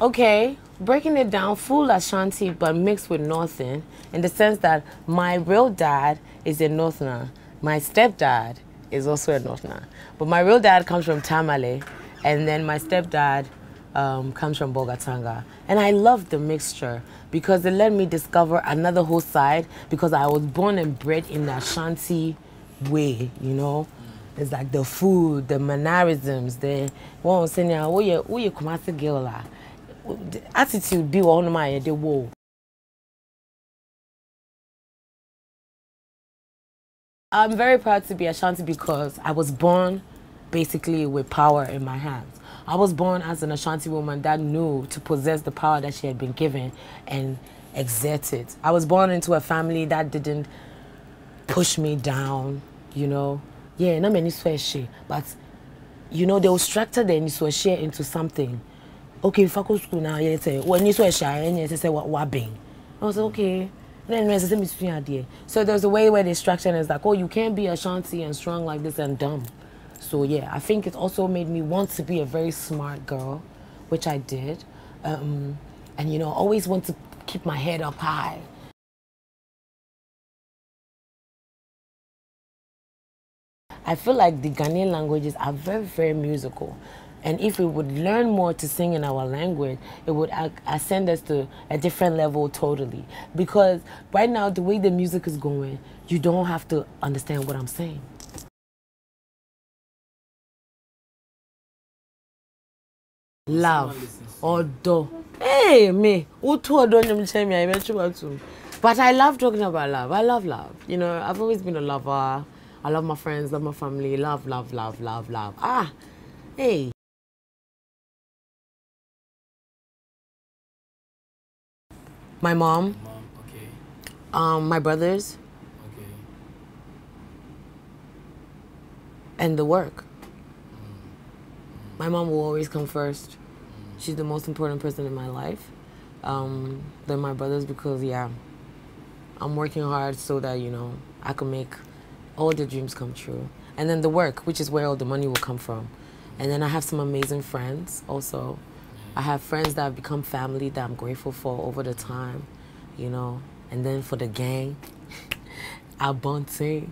Okay, breaking it down, full Ashanti, but mixed with Northern, in the sense that my real dad is a Northerner. My stepdad is also a Northerner. But my real dad comes from Tamale, and then my stepdad um, comes from Bolgatanga. And I love the mixture because it let me discover another whole side because I was born and bred in the Ashanti way, you know. It's like the food, the mannerisms, the one saying, "Oh yeah, oh yeah, Kumasi girl la." The Attitude be of my the whoa. I'm very proud to be Ashanti because I was born basically with power in my hands. I was born as an Ashanti woman that knew to possess the power that she had been given and exert it. I was born into a family that didn't push me down, you know. Yeah, not many swear shit, but you know, they will structure the niswashare into something. Okay, if I go school now, when you swear shy, and you say, what, what bing? I was like, okay. Then there's a between idea. So there's a way where the structure is like, oh, you can't be a Ashanti and strong like this and dumb. So yeah, I think it also made me want to be a very smart girl, which I did. Um, and you know, always want to keep my head up high. I feel like the Ghanaian languages are very, very musical. And if we would learn more to sing in our language, it would ascend us to a different level totally. Because right now, the way the music is going, you don't have to understand what I'm saying. Love. Odo. Hey, me. Utu odo nyamchemi, I what too. But I love talking about love. I love love. You know, I've always been a lover. I love my friends, love my family, love, love, love, love, love. Ah, hey. My mom. Mom, okay. Um, my brothers. Okay. And the work. Mm. My mom will always come first. Mm. She's the most important person in my life. Um, then my brothers because yeah, I'm working hard so that you know I can make all the dreams come true. And then the work, which is where all the money will come from. And then I have some amazing friends also. I have friends that have become family that I'm grateful for over the time, you know. And then for the gang, Albonte,